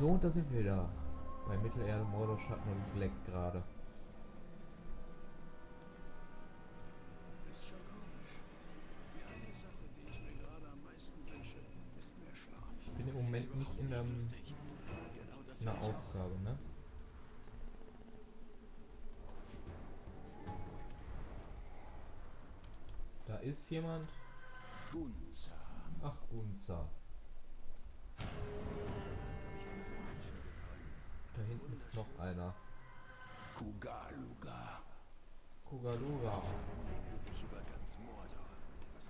So, und da sind wir da. Bei Mittelerde Mordorschatten und es leckt gerade. Ich bin im Moment nicht in Genau das in. Aufgabe, ne? Da ist jemand. Gunza. Ach, Unza. Da hinten ist noch einer. Kugaluga. Sich über ganz Mordor.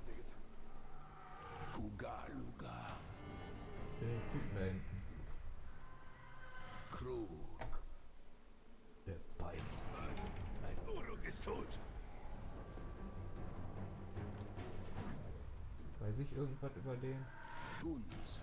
Getan? Kugaluga. Ich bin den Typen da hinten. Krug. Der Beiß. Ein Uruk ist tot. Weiß ich irgendwas über den? Gunza.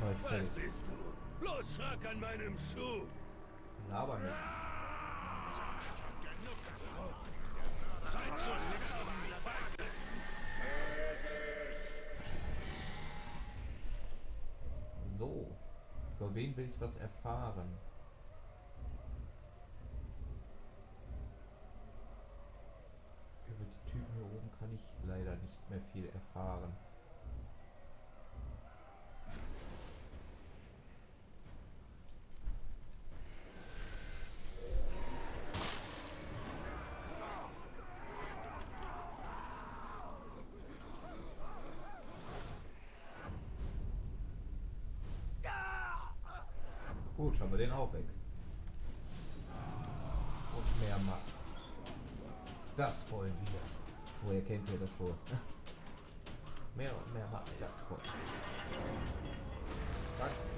Was bist du? Los, schlag an meinem Schuh. Laber nicht. So. Über wen will ich was erfahren? Über die Typen hier oben kann ich leider nicht mehr viel erfahren. Gut, haben wir den auch weg. Und mehr Macht. Das wollen wir. Woher kennt ihr das wohl? mehr und mehr Macht, das wollen wir.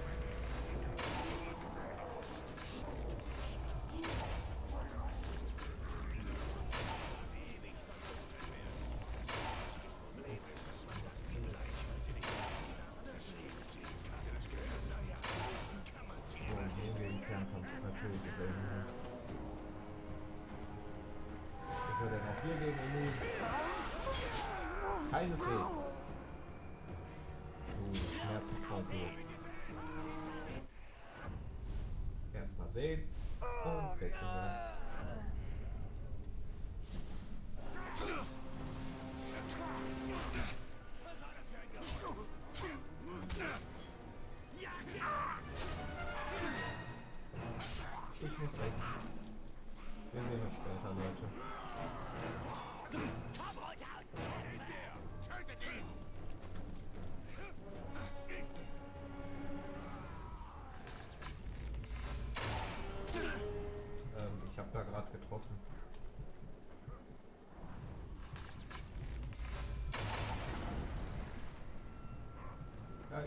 Keineswegs. Du Schmerzensvorführung. Erstmal sehen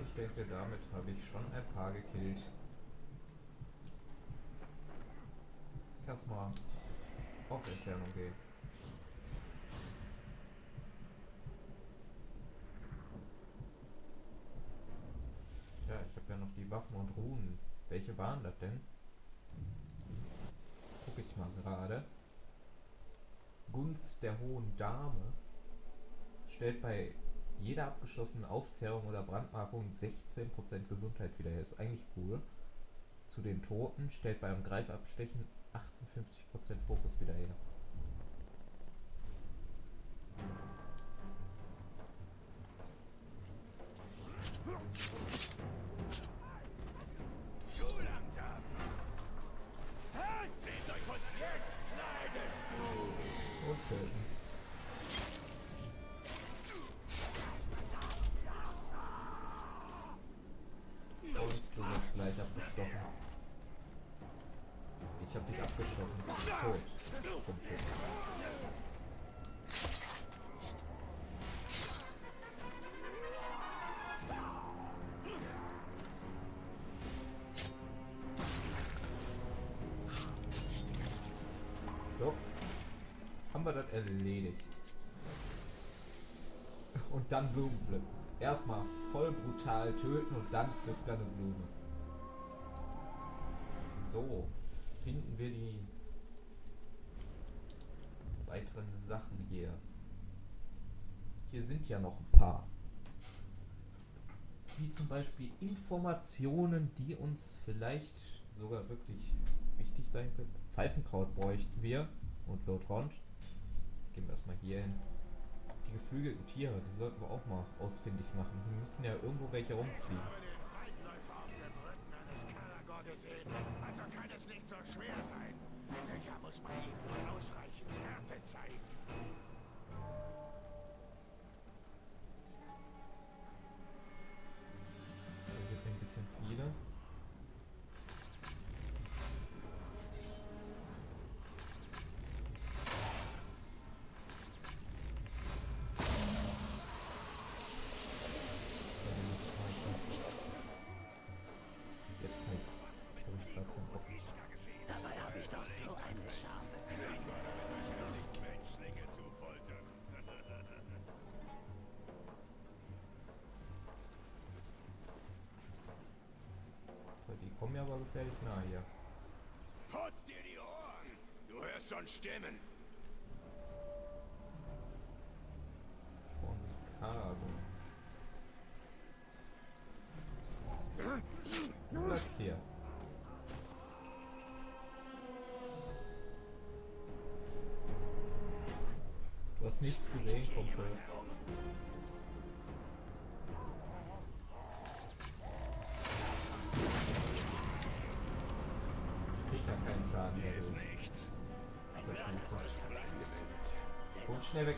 ich denke, damit habe ich schon ein paar gekillt. Erstmal auf Entfernung gehen. Ja, ich habe ja noch die Waffen und Runen. Welche waren das denn? Guck ich mal gerade. Gunst der hohen Dame stellt bei jeder abgeschlossenen Aufzehrung oder Brandmarkung 16% Gesundheit wieder her. Ist eigentlich cool. Zu den Toten stellt beim Greifabstechen 58% Fokus wieder her. Zu Ich hab dich abgestochen. Tot. Punkt, Punkt. So. Haben wir das erledigt. Und dann Blumen pflücken. Erstmal voll brutal töten und dann pflückt er eine Blume. Wir die weiteren Sachen hier. Hier sind ja noch ein paar. Wie zum Beispiel Informationen, die uns vielleicht sogar wirklich wichtig sein können. Pfeifenkraut bräuchten wir und Lotrond. Gehen wir erstmal hier hin. Die geflügelten Tiere, die sollten wir auch mal ausfindig machen. Hier müssen ja irgendwo welche rumfliegen. Gefährlich nah hier. Putz dir die Ohren! Du hörst schon Stimmen. Vor uns Cargo. Du bleibst hier. Du hast nichts gesehen, Kumpel. Schnell weg.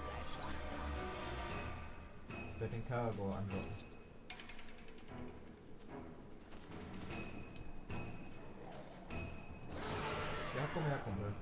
Ich werde den Cargo anlocken. Ja, komm her, Kumpel.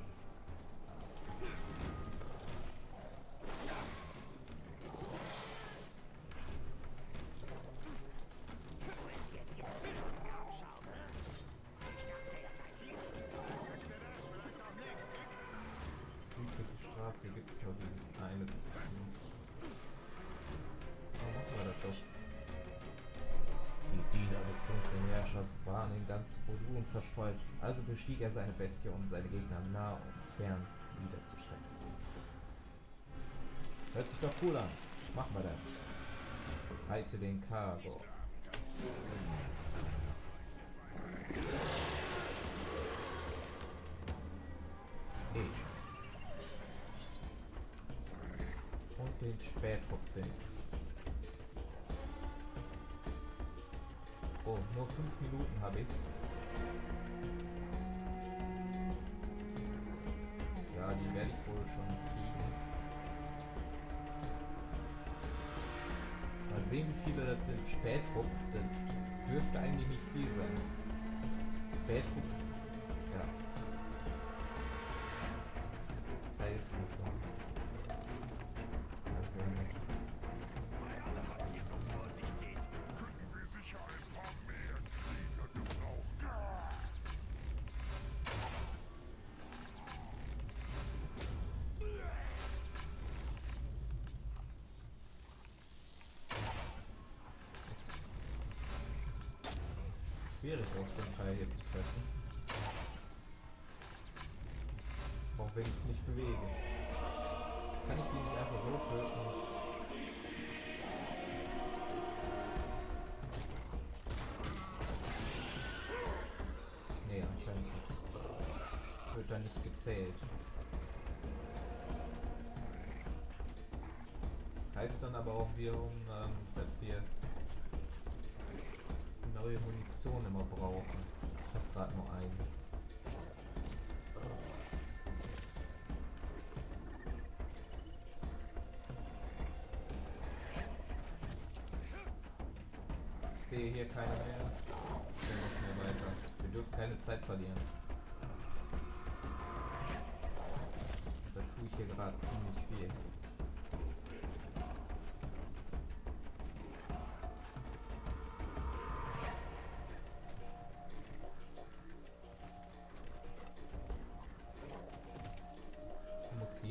Ganz Odun verstreut, also bestieg er seine Bestie, um seine Gegner nah und fern wiederzustellen. Hört sich doch cool an. Machen wir das. Halte den Cargo. E. Und den Spätruck finden. Oh, nur fünf Minuten habe ich. Ja, die werde ich wohl schon kriegen. Mal sehen, wie viele das sind. Spätruck, das dürfte eigentlich nicht viel sein. Spätruck, schwierig auf den Teil hier zu treffen. Auch wenn ich es nicht bewege. Kann ich die nicht einfach so töten? Nee, anscheinend nicht. Wird dann nicht gezählt. Heißt dann aber auch wiederum, ähm, dass wir neue Munition immer brauchen. Ich habe gerade nur einen. Ich sehe hier keine mehr. Wir schnell weiter. Wir dürfen keine Zeit verlieren. Da tue ich hier gerade ziemlich viel.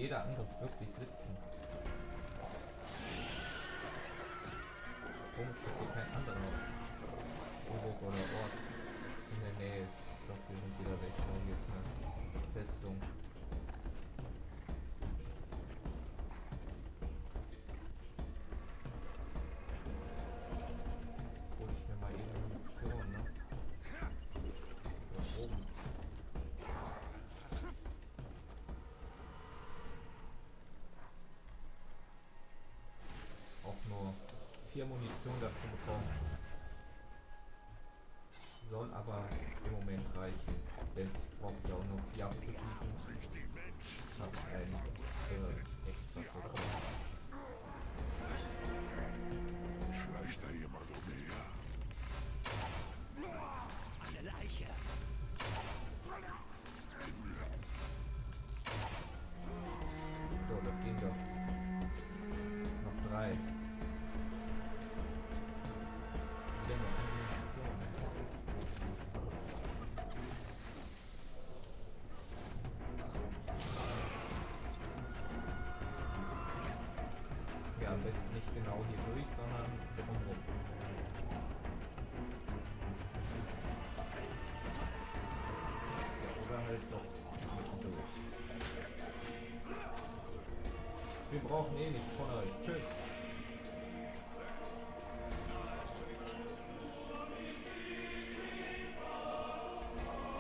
Jeder Angriff wirklich sitzen. Warum steht hier kein anderer Urburg oder Ort in der Nähe ist? Ich glaube, wir sind wieder weg. Oh, hier ist eine Festung. Vier Munition dazu bekommen. Soll aber im Moment reichen, denn ich brauche ja auch nur vier abzuschließen. Habe ich einen äh, extra Fässer. Genau hier durch, sondern drumherum. Ja, oder halt doch durch. Wir brauchen eh nichts von euch. Tschüss.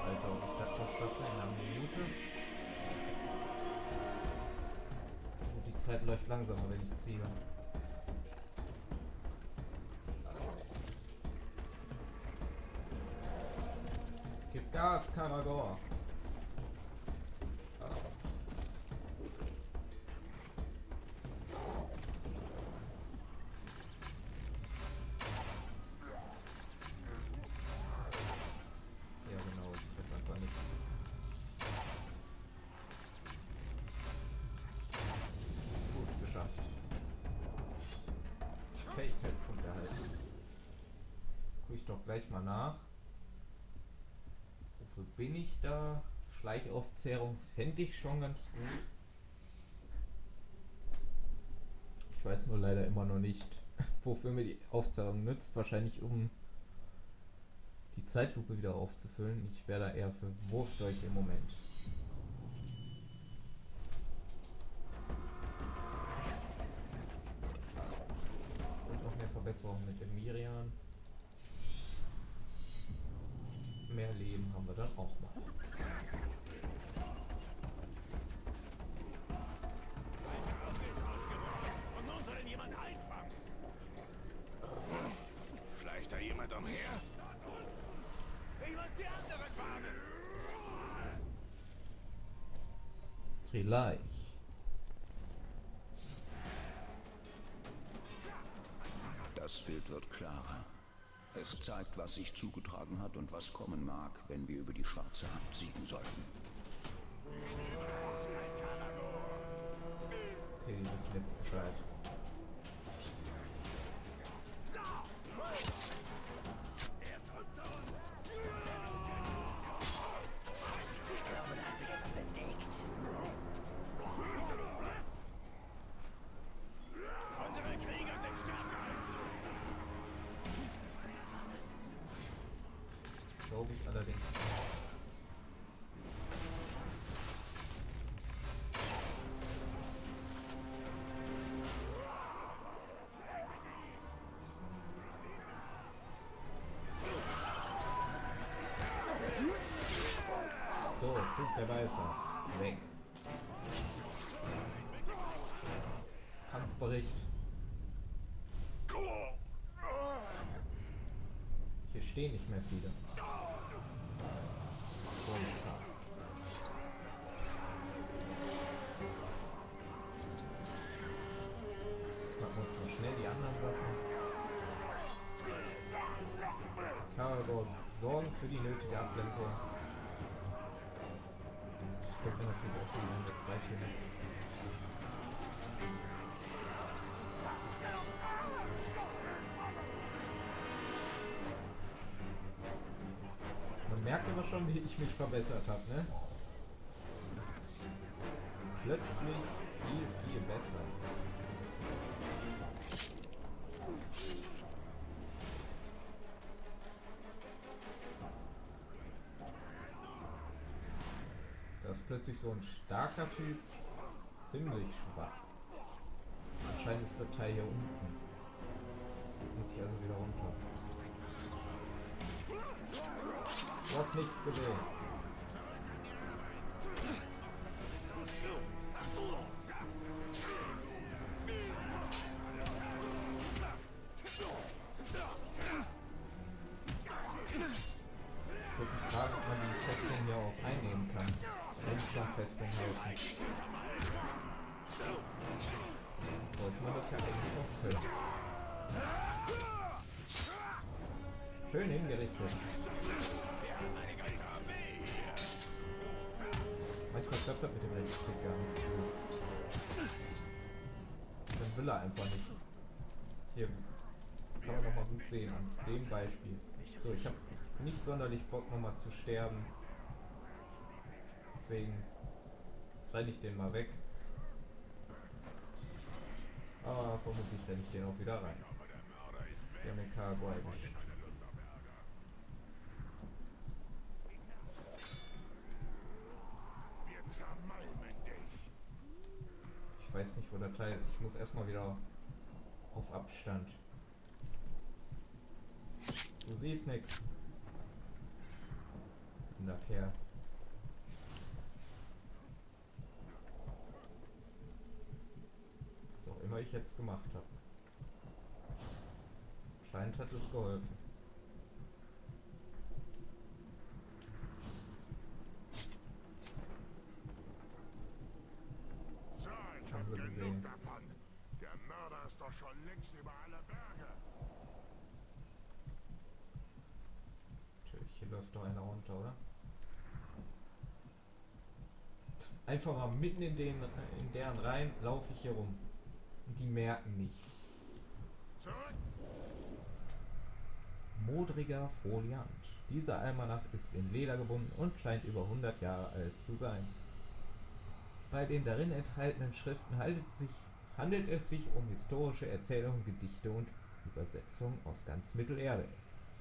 Alter, ob ich das schaffe in einer Minute? Oh, Die Zeit läuft langsamer, wenn ich ziehe. Gut, geschafft. Fähigkeitspunkt erhalten. Guck ich doch gleich mal nach. Bin ich da? Schleichaufzehrung fände ich schon ganz gut. Ich weiß nur leider immer noch nicht, wofür mir die Aufzehrung nützt. Wahrscheinlich um die Zeitlupe wieder aufzufüllen. Ich wäre da eher für Wurfdolch im Moment. Schleicht da jemand umher? Ich muss die anderen. Vielleicht. Das Bild wird klarer. Es zeigt, was sich zugetragen hat und was kommen mag, wenn wir über die schwarze Hand siegen sollten. Okay, die wissen jetzt Bescheid. Glaube ich allerdings. So, gut, der Weißer. Weg. Kampfbericht. Hier stehen nicht mehr viele. Sachen. Cargo sorgen für die nötige Ablenkung. Ich könnte natürlich auch die Runde 2 Units. Man merkt aber schon, wie ich mich verbessert habe, ne? plötzlich viel, viel besser. Ist plötzlich so ein starker Typ ziemlich schwach. Anscheinend ist der Teil hier unten. Muss ich also wieder runter. Du hast nichts gesehen. Schön hingerichtet. Manchmal klappt das mit dem Rechtsklick gar nicht so gut. Dann will er einfach nicht. Hier kann man noch mal gut sehen an dem Beispiel. So, ich habe nicht sonderlich Bock nochmal zu sterben. Deswegen renne ich den mal weg. Aber vermutlich renne ich den auch wieder rein. Wir haben den Cargo erwischt. Wir zermalmen dich. Ich weiß nicht, wo der Teil ist. Ich muss erstmal wieder auf Abstand. Du siehst nix. Nachher. Was auch immer ich jetzt gemacht habe. Scheint hat es geholfen. So, ich Haben hab sie genug gesehen. davon. Der Mörder ist doch schon längst über alle Berge. Doch einer runter, oder? Einfach mal mitten in, den, in deren Reihen laufe ich hier rum. Und die merken nichts. Modriger Foliant. Dieser Almanach ist in Leder gebunden und scheint über 100 Jahre alt zu sein. Bei den darin enthaltenen Schriften sich, handelt es sich um historische Erzählungen, Gedichte und Übersetzungen aus ganz Mittelerde.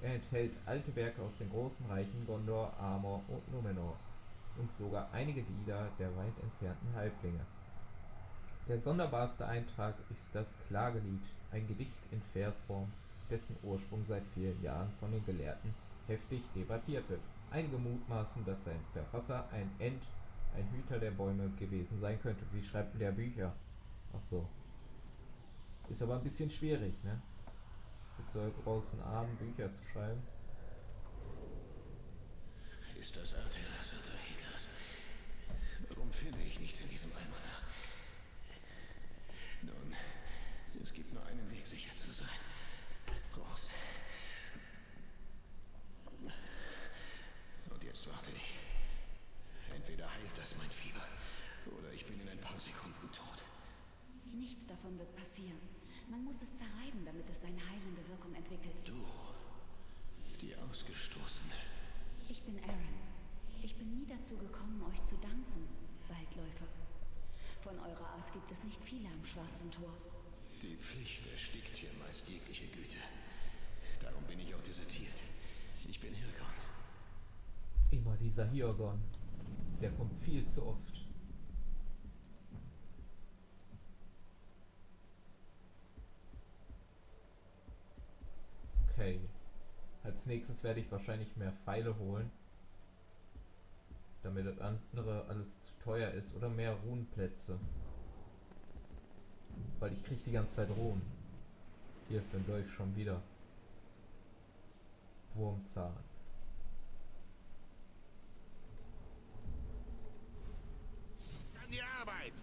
Er enthält alte Werke aus den großen Reichen Gondor, Amor und Numenor und sogar einige Lieder der weit entfernten Halblinge. Der sonderbarste Eintrag ist das Klagelied, ein Gedicht in Versform, dessen Ursprung seit vielen Jahren von den Gelehrten heftig debattiert wird. Einige mutmaßen, dass sein Verfasser ein Ent, ein Hüter der Bäume gewesen sein könnte. Wie schreibt denn der Bücher? Ach so. Ist aber ein bisschen schwierig, ne? Mit so großen Armen Bücher zu schreiben. Ist das Artelas oder Hilas? Warum finde ich nichts in diesem Almanach? Nun, es gibt nur einen Weg, sicher zu sein. Raus. Und jetzt warte ich. Entweder heilt das mein Fieber, oder ich bin in ein paar Sekunden tot. Nichts davon wird passieren. Man muss es zerreiben, damit es seine heilende Wirkung entwickelt. Du, die Ausgestoßene. Ich bin Aaron. Ich bin nie dazu gekommen, euch zu danken, Waldläufer. Von eurer Art gibt es nicht viele am Schwarzen Tor. Die Pflicht erstickt hier meist jegliche Güte. Darum bin ich auch desertiert. Ich bin Hirgon. Immer dieser Hiogon. Der kommt viel zu oft. Okay. Als nächstes werde ich wahrscheinlich mehr Pfeile holen. Damit das andere alles zu teuer ist. Oder mehr Runenplätze. Weil ich kriege die ganze Zeit Ruhen. Hier für den Dolch schon wieder. Wurmzahn. An die Arbeit!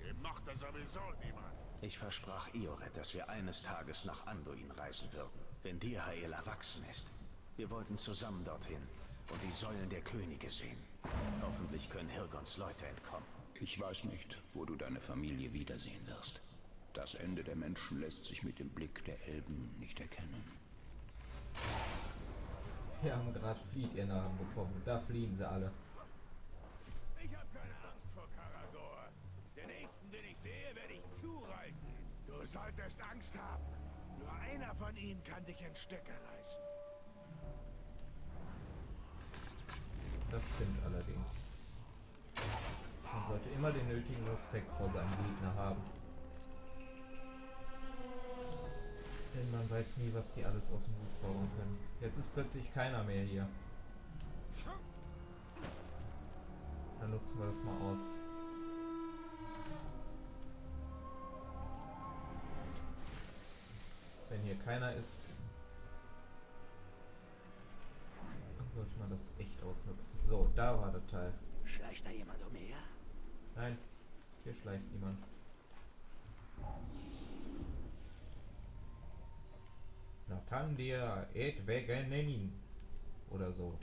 Den mochte sowieso niemand. Ich versprach Ioret, dass wir eines Tages nach Anduin reisen würden, wenn Dirhael erwachsen ist. Wir wollten zusammen dorthin und die Säulen der Könige sehen. Hoffentlich können Hirgons Leute entkommen. Ich weiß nicht, wo du deine Familie wiedersehen wirst. Das Ende der Menschen lässt sich mit dem Blick der Elben nicht erkennen. Wir haben gerade Fleet ihr Namen bekommen. Da fliehen sie alle. Von ihnen kann dich in Stücke reißen. Das stimmt allerdings. Man sollte immer den nötigen Respekt vor seinem Gegner haben. Denn man weiß nie, was die alles aus dem Hut zaubern können. Jetzt ist plötzlich keiner mehr hier. Dann nutzen wir das mal aus. Hier keiner ist, dann sollte man das echt ausnutzen. So, da war der Teil. Schleicht da jemand umher? Nein, hier schleicht niemand. Natandia et Veganenin. Oder so.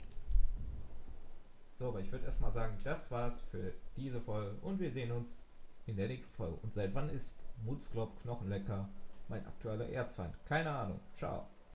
So, aber ich würde erstmal sagen, das war's für diese Folge und wir sehen uns in der nächsten Folge. Und seit wann ist Mutzglob Knochenlecker mein aktueller Erzfeind? Keine Ahnung. Ciao.